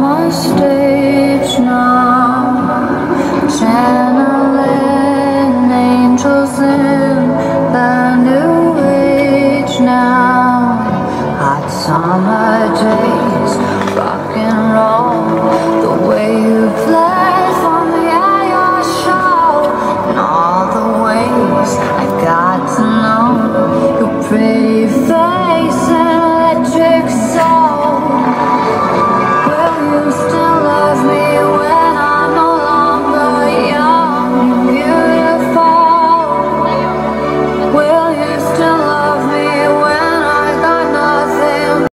my stage now, channeling angels in the new age now, hot summer days.